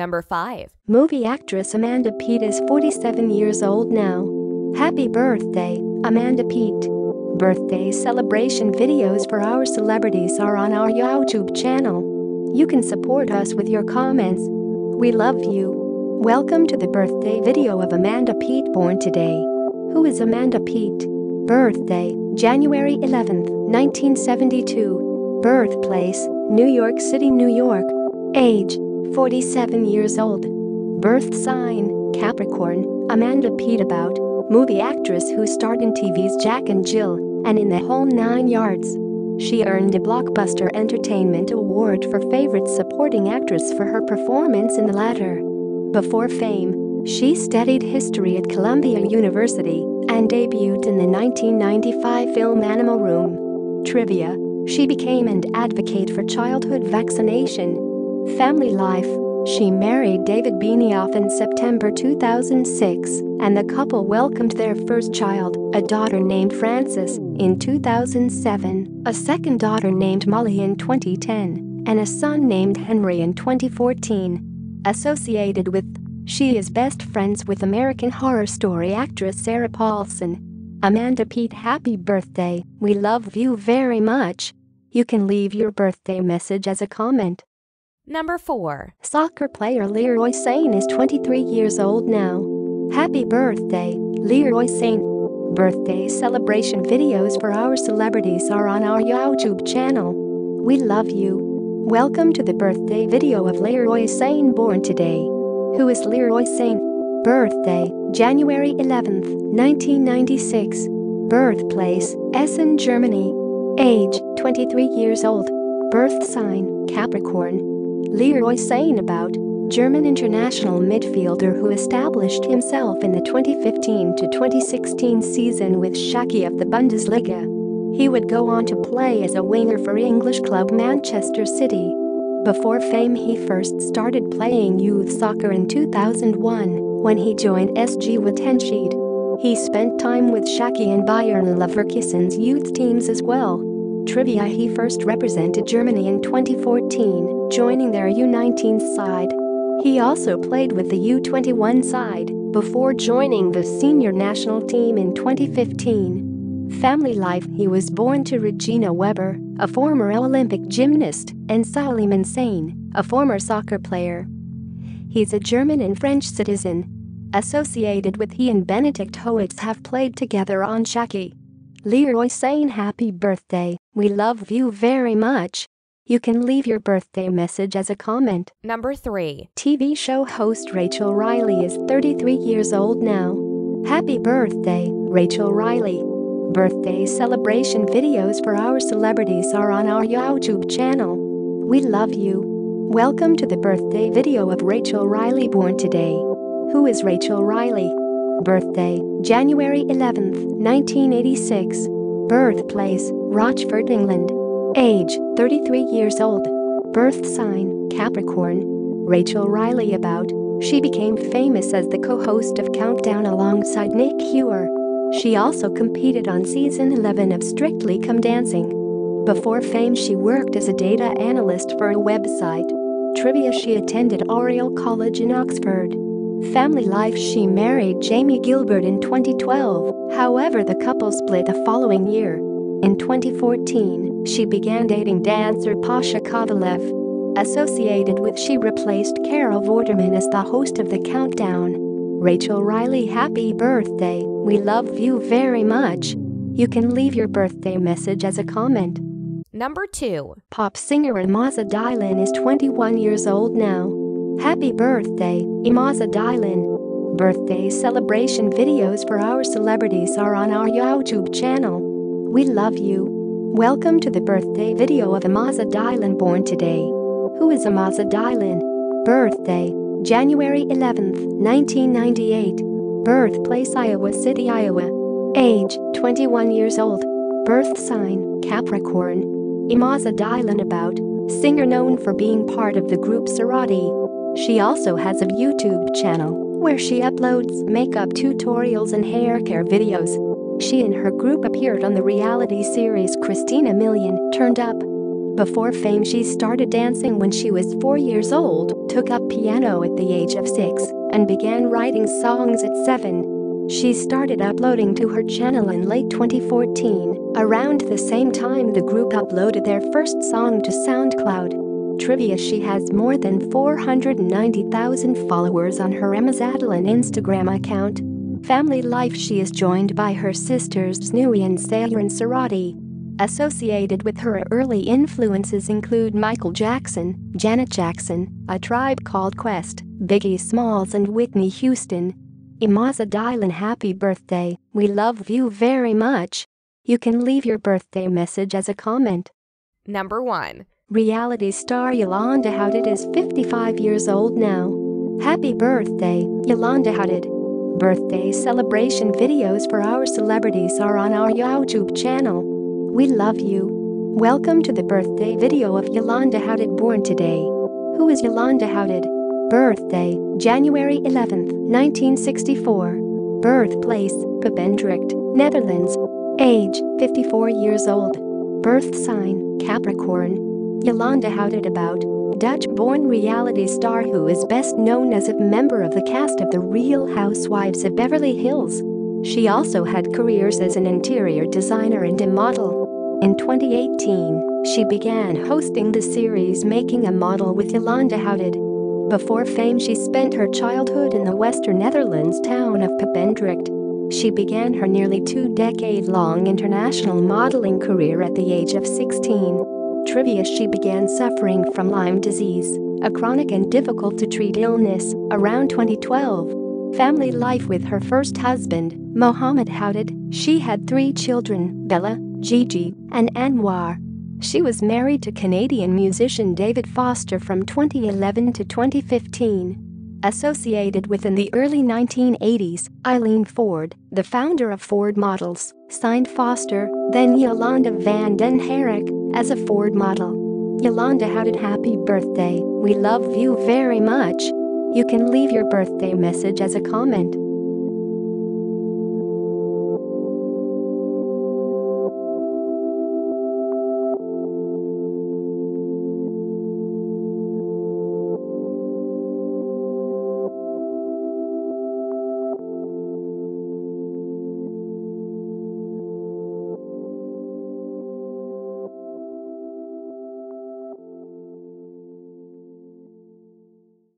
Number 5. Movie actress Amanda Peet is 47 years old now. Happy birthday, Amanda Peet. Birthday celebration videos for our celebrities are on our YouTube channel. You can support us with your comments. We love you. Welcome to the birthday video of Amanda Peet born today. Who is Amanda Peet? Birthday, January 11, 1972. Birthplace, New York City, New York. Age, 47 years old. Birth sign, Capricorn, Amanda Peet about, movie actress who starred in TV's Jack and Jill, and in the whole nine yards. She earned a Blockbuster Entertainment Award for Favorite Supporting Actress for her performance in the latter. Before fame, she studied history at Columbia University and debuted in the 1995 film Animal Room. Trivia She became an advocate for childhood vaccination. Family life She married David Benioff in September 2006, and the couple welcomed their first child, a daughter named Frances, in 2007, a second daughter named Molly in 2010, and a son named Henry in 2014. Associated with she is best friends with American Horror Story actress Sarah Paulson. Amanda Peet, happy birthday, we love you very much. You can leave your birthday message as a comment. Number 4. Soccer player Leroy Sané is 23 years old now. Happy birthday, Leroy Sané. Birthday celebration videos for our celebrities are on our YouTube channel. We love you. Welcome to the birthday video of Leroy Sané born today. Who is Leroy Sané? Birthday, January 11, 1996. Birthplace, Essen, Germany. Age, 23 years old. Birth sign, Capricorn. Leroy Sané about, German international midfielder who established himself in the 2015 to 2016 season with Schalke of the Bundesliga. He would go on to play as a winger for English club Manchester City. Before fame he first started playing youth soccer in 2001 when he joined SG Wattenscheid. He spent time with Schalke and Bayer Leverkusen's youth teams as well. Trivia He first represented Germany in 2014, joining their U19 side. He also played with the U21 side before joining the senior national team in 2015. Family life He was born to Regina Weber, a former Olympic gymnast, and Suleiman Sané, a former soccer player. He's a German and French citizen. Associated with he and Benedikt Höwedes have played together on Schalke. Leroy Sané happy birthday, we love you very much. You can leave your birthday message as a comment. Number 3. TV show host Rachel Riley is 33 years old now. Happy birthday, Rachel Riley. Birthday celebration videos for our celebrities are on our YouTube channel. We love you. Welcome to the birthday video of Rachel Riley born today. Who is Rachel Riley? Birthday, January 11, 1986. Birthplace, Rochford, England. Age, 33 years old. Birth sign, Capricorn. Rachel Riley about. She became famous as the co-host of Countdown alongside Nick Hewer. She also competed on season 11 of Strictly Come Dancing. Before fame she worked as a data analyst for a website. Trivia She attended Oriel College in Oxford. Family life She married Jamie Gilbert in 2012, however the couple split the following year. In 2014, she began dating dancer Pasha Kovalev. Associated with she replaced Carol Vorderman as the host of the Countdown. Rachel Riley happy birthday, we love you very much. You can leave your birthday message as a comment. Number 2. Pop singer Emaza Dilan is 21 years old now. Happy birthday, Emaza Dilan. Birthday celebration videos for our celebrities are on our YouTube channel. We love you. Welcome to the birthday video of Emaza Dilan born today. Who is Emaza Dilan? Birthday, January 11, 1998. Birthplace Iowa City, Iowa. Age, 21 years old. Birth sign, Capricorn. Emaza Dilan about, singer known for being part of the group Cerati. She also has a YouTube channel where she uploads makeup tutorials and hair care videos. She and her group appeared on the reality series Christina Milian Turned Up. Before fame, she started dancing when she was four years old, took up piano at the age of six, and began writing songs at seven. She started uploading to her channel in late 2014. Around the same time, the group uploaded their first song to SoundCloud. Trivia She has more than 490,000 followers on her Emaza Dilan Instagram account. Family life She is joined by her sisters Snui and Sayran Sarati. Associated with her early influences include Michael Jackson, Janet Jackson, A Tribe Called Quest, Biggie Smalls and Whitney Houston. Emaza Dilan happy birthday, we love you very much. You can leave your birthday message as a comment. Number 1. Reality star Yolanda Hadid is 55 years old now. Happy birthday, Yolanda Hadid. Birthday celebration videos for our celebrities are on our YouTube channel. We love you. Welcome to the birthday video of Yolanda Hadid born today. Who is Yolanda Hadid? Birthday, January 11, 1964. Birthplace, Papendrecht, Netherlands. Age, 54 years old. Birth sign, Capricorn. Yolanda Hadid about Dutch-born reality star who is best known as a member of the cast of The Real Housewives of Beverly Hills. She also had careers as an interior designer and a model. In 2018, she began hosting the series Making a Model with Yolanda Hadid. Before fame she spent her childhood in the western Netherlands town of Papendrecht. She began her nearly two-decade-long international modeling career at the age of 16. Trivia She began suffering from Lyme disease, a chronic and difficult-to-treat illness, around 2012. Family life with her first husband, Mohammed Hadid, she had three children, Bella, Gigi, and Anwar. She was married to Canadian musician David Foster from 2011 to 2015. Associated with in the early 1980s, Eileen Ford, the founder of Ford Models, signed Foster, then Yolanda Van Den Herik, as a Ford model. Yolanda Hadid happy birthday, we love you very much. You can leave your birthday message as a comment.